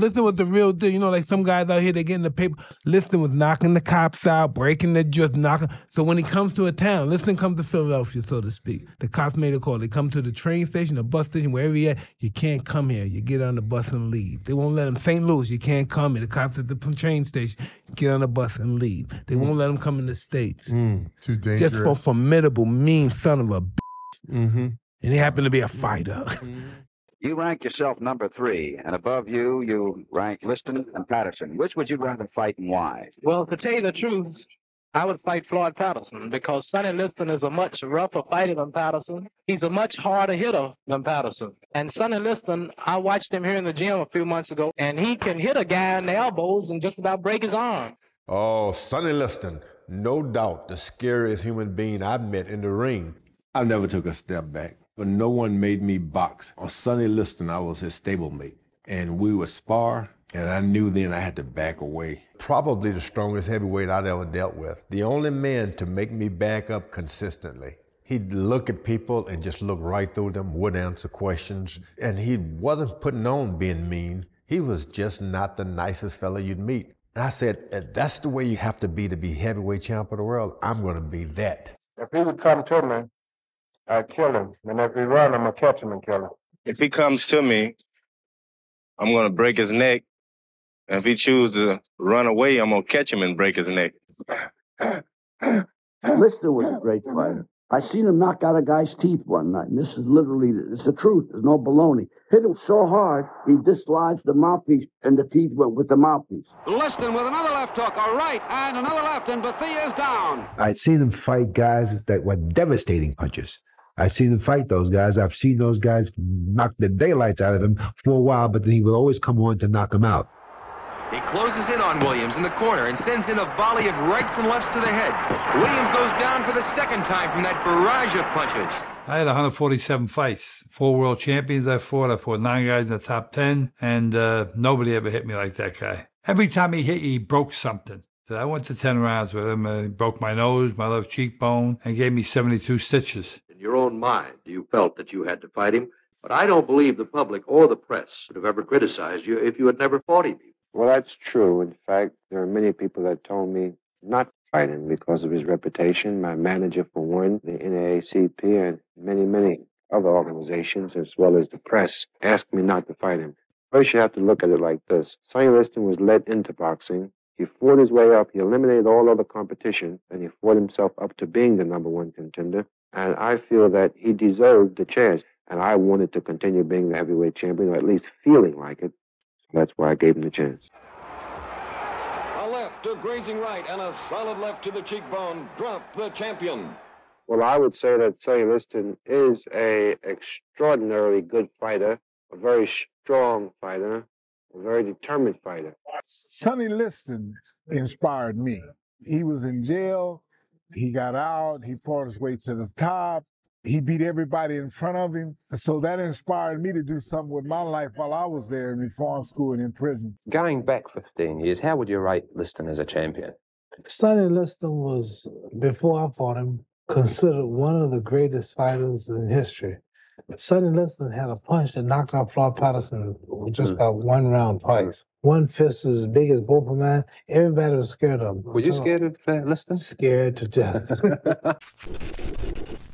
Liston was the real deal. You know, like some guys out here, they get in the paper. Liston was knocking the cops out, breaking the just knocking. So when he comes to a town, Liston comes to Philadelphia, so to speak. The cops made a call. They come to the train station, the bus station, wherever you at. You can't come here. You get on the bus and leave. They won't let them. St. Louis, you can't come here. The cops at the train station, get on the bus and leave. They mm. won't let them come in the states. Mm. Too dangerous. Just for formidable, mean son of a. B- mm-hmm. and he happened to be a fighter. Mm-hmm. You rank yourself number three, and above you, you rank Liston and Patterson. Which would you rather fight and why? Well, to tell you the truth, I would fight Floyd Patterson because Sonny Liston is a much rougher fighter than Patterson. He's a much harder hitter than Patterson. And Sonny Liston, I watched him here in the gym a few months ago, and he can hit a guy in the elbows and just about break his arm. Oh, Sonny Liston, no doubt the scariest human being I've met in the ring. I never took a step back, but no one made me box. On Sonny Liston, I was his stablemate, and we would spar, and I knew then I had to back away. Probably the strongest heavyweight I'd ever dealt with. The only man to make me back up consistently. He'd look at people and just look right through them, wouldn't answer questions, and he wasn't putting on being mean. He was just not the nicest fella you'd meet. And I said, eh, that's the way you have to be to be heavyweight champ of the world, I'm going to be that. If he would come to me, I'd kill him. And if he run, I'm going to catch him and kill him. If he comes to me, I'm gonna break his neck. And if he chooses to run away, I'm gonna catch him and break his neck. Liston was a great fighter. I seen him knock out a guy's teeth one night, and this is literally it's the truth. There's no baloney. Hit him so hard he dislodged the mouthpiece, and the teeth went with the mouthpiece. Liston with another left hook, a right and another left, and Bethea is down. I'd seen him fight guys that were devastating punches. I've seen him fight those guys. I've seen those guys knock the daylights out of him for a while, but then he would always come on to knock him out. He closes in on Williams in the corner and sends in a volley of rights and lefts to the head. Williams goes down for the second time from that barrage of punches. I had 147 fights, four world champions I fought. I fought nine guys in the top 10, and uh, nobody ever hit me like that guy. Every time he hit, he broke something. So I went to 10 rounds with him. Uh, he broke my nose, my left cheekbone, and gave me 72 stitches. Your own mind, you felt that you had to fight him, but I don't believe the public or the press would have ever criticized you if you had never fought him. Well, that's true. In fact, there are many people that told me not to fight him because of his reputation. My manager, for one, the NAACP, and many, many other organizations, as well as the press, asked me not to fight him. First, you have to look at it like this. Sonny Liston was led into boxing. He fought his way up. He eliminated all other competition, and he fought himself up to being the number one contender. And I feel that he deserved the chance. And I wanted to continue being the heavyweight champion, or at least feeling like it. That's why I gave him the chance. A left, a grazing right, and a solid left to the cheekbone. Drop the champion. Well, I would say that Sonny Liston is a extraordinarily good fighter, a very strong fighter, a very determined fighter. Sonny Liston inspired me. He was in jail. He got out. He fought his way to the top. He beat everybody in front of him. So that inspired me to do something with my life while I was there in reform school and in prison. Going back 15 years, how would you rate Liston as a champion? Sonny Liston was, before I fought him, considered one of the greatest fighters in history. Sonny Liston had a punch that knocked out Floyd Patterson with just about one round twice. One fist as big as both of mine. Everybody was scared of him. Were you scared of uh, Liston? Scared to death.